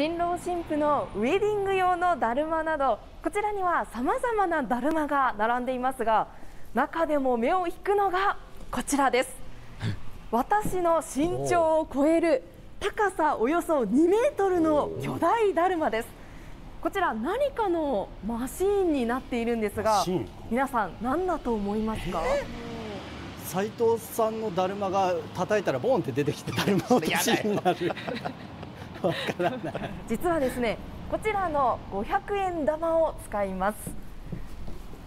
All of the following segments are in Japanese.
新郎新婦のウェディング用のだるまなどこちらにはさまざまなだるまが並んでいますが中でも目を引くのがこちらです。私の身長を超える高さおよそ2メートルの巨大だるまです。こちら何かのマシーンになっているんですが皆さん何だと思いますか？斉藤さんのだるまが叩いたらボンって出てきてだるま落としになる実はですねこちらの500円玉を使います。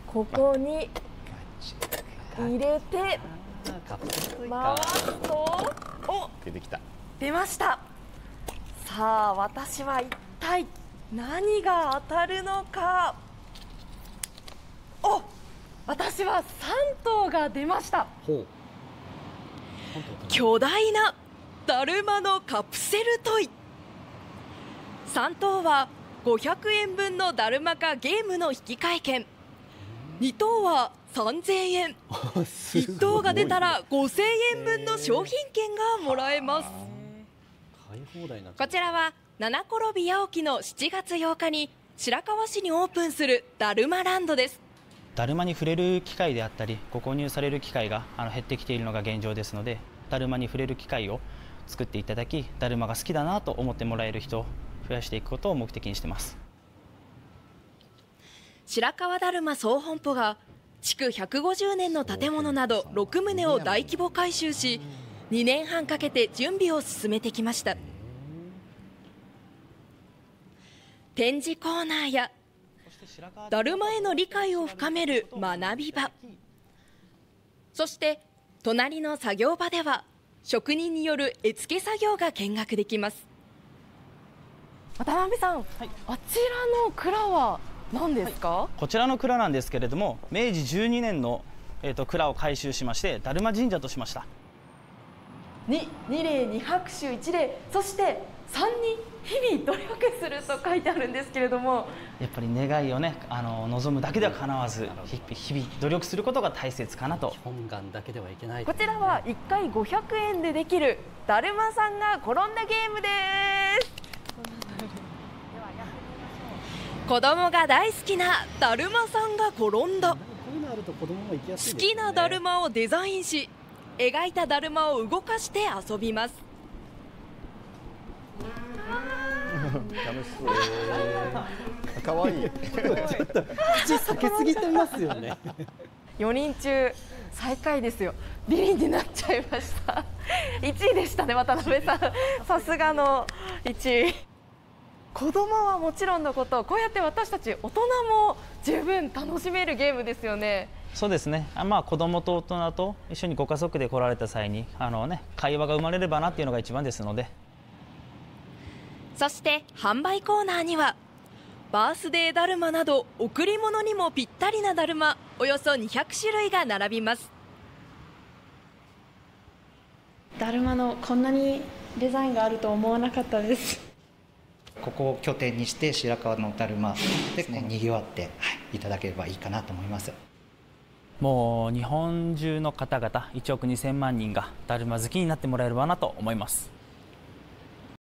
ここに入れて回すとお出てきた。出ました。さあ私は一体何が当たるのか。お私は3頭が出ました。巨大なだるまのカプセルトイ3等は500円分のだるまかゲームの引換券。2等は3000円。1等が出たら5000円分の商品券がもらえます。こちらは七転び八起きの7月8日に白河市にオープンするだるまランドです。だるまに触れる機会であったりご購入される機会があの減ってきているのが現状ですのでだるまに触れる機会を作っていただきだるまが好きだなと思ってもらえる人を増やしていくことを目的にしてます。白川だるま総本舗が築150年の建物など6棟を大規模改修し2年半かけて準備を進めてきました。展示コーナーやだるまへの理解を深める学び場。そして隣の作業場では職人による絵付け作業が見学できます。渡辺さん、はい、あちらの蔵は何ですか、はい、こちらの蔵なんですけれども明治12年の、えーと、蔵を改修しましてだるま神社としました。二二礼二拍手一礼そして三に日々努力すると書いてあるんですけれども。やっぱり願いをねあの望むだけではかなわず日々努力することが大切かなと。本願だけではいけないこちらは1回500円でできるだるまさんが転んだゲームです子供が大好きなだるまさんが転んだ。好きなだるまをデザインし描いただるまを動かして遊びます。楽しそう。可愛い。ちょっと口裂けすぎてますよね。4人中最下位ですよ。ビリになっちゃいました。1位でしたね渡辺さん。さすがの1位子供はもちろんのことこうやって私たち大人も十分楽しめるゲームですよね。そうですね、まあ、子供と大人と一緒にご家族で来られた際にあの、ね、会話が生まれればなっていうのが一番ですので。そして販売コーナーにはバースデーだるまなど贈り物にもぴったりなだるまおよそ200種類が並びます。だるまのこんなにデザインがあると思わなかったですここを拠点にして白川のだるまで、ね、にぎわって、はい、いただければいいかなと思います。もう日本中の方々1億2000万人がだるま好きになってもらえればなと思います